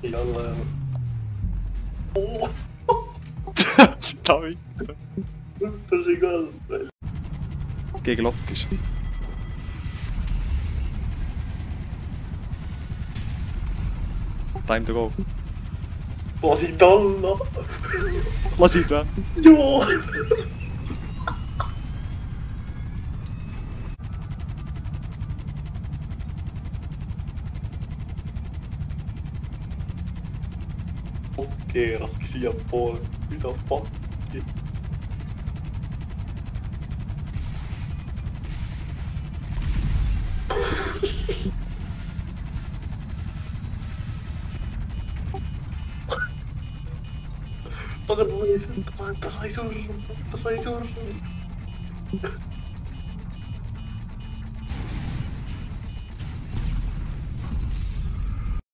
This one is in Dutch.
Niet al. eh. Oh, Tommy. dat is ik wel. Kijk, lofjes. Time to go. Was ik dan? Laat zien dan. Jo! Pokkeiras sijapuoli. Mitä pakki? Pakata sai surra, pakata sai surra.